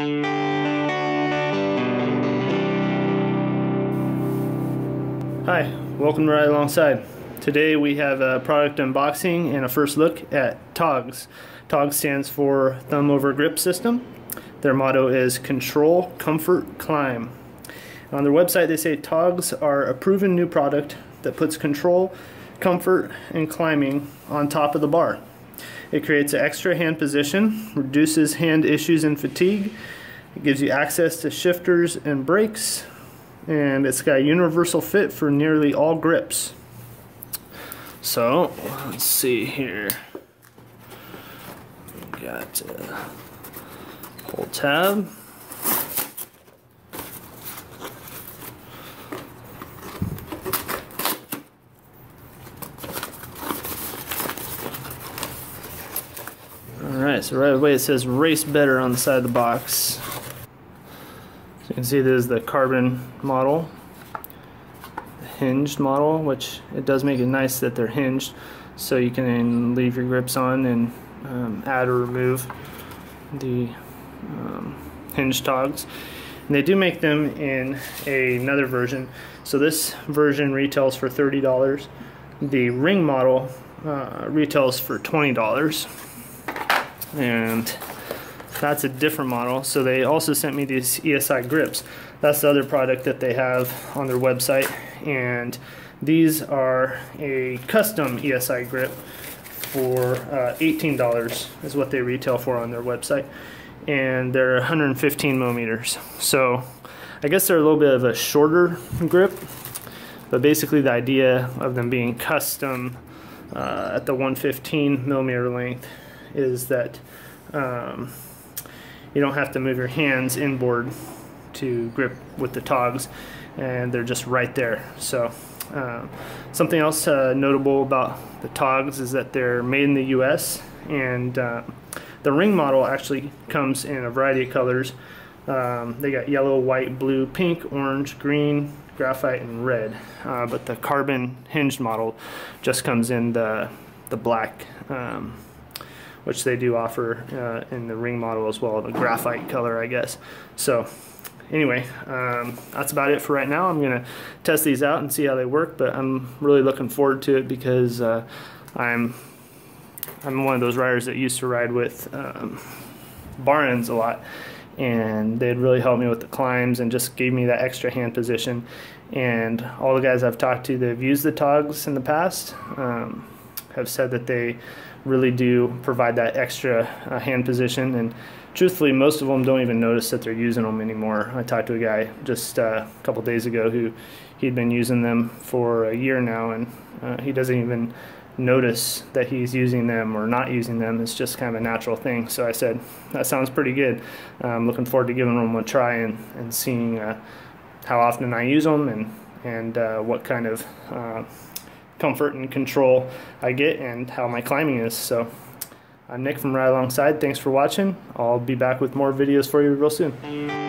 Hi, welcome to Ride Alongside. Today we have a product unboxing and a first look at TOGS. TOGS stands for Thumb Over Grip System. Their motto is Control, Comfort, Climb. On their website they say TOGS are a proven new product that puts control, comfort, and climbing on top of the bar. It creates an extra hand position, reduces hand issues and fatigue, it gives you access to shifters and brakes, and it's got a universal fit for nearly all grips. So let's see here. Got a pull tab. So right away it says race better on the side of the box. So you can see this is the carbon model, the hinged model, which it does make it nice that they're hinged so you can leave your grips on and um, add or remove the um, hinge togs. And they do make them in a, another version. So this version retails for $30. The ring model uh, retails for $20. And that's a different model. So they also sent me these ESI grips. That's the other product that they have on their website. And these are a custom ESI grip for uh, $18 is what they retail for on their website. And they're 115 millimeters. So I guess they're a little bit of a shorter grip. But basically the idea of them being custom uh, at the 115 millimeter length is that um, you don't have to move your hands inboard to grip with the togs and they're just right there so uh, something else uh, notable about the togs is that they're made in the US and uh, the ring model actually comes in a variety of colors um, they got yellow, white, blue, pink, orange, green, graphite, and red. Uh, but the carbon hinged model just comes in the, the black um, which they do offer uh, in the ring model as well, the graphite color, I guess. So anyway, um, that's about it for right now. I'm going to test these out and see how they work, but I'm really looking forward to it because uh, I'm I'm one of those riders that used to ride with um, bar ends a lot and they'd really helped me with the climbs and just gave me that extra hand position and all the guys I've talked to that have used the togs in the past um, have said that they really do provide that extra uh, hand position. And truthfully, most of them don't even notice that they're using them anymore. I talked to a guy just uh, a couple days ago who he'd been using them for a year now, and uh, he doesn't even notice that he's using them or not using them. It's just kind of a natural thing. So I said, that sounds pretty good. I'm looking forward to giving them a try and, and seeing uh, how often I use them and, and uh, what kind of uh, comfort and control I get and how my climbing is. So I'm Nick from Ride Alongside. Thanks for watching. I'll be back with more videos for you real soon.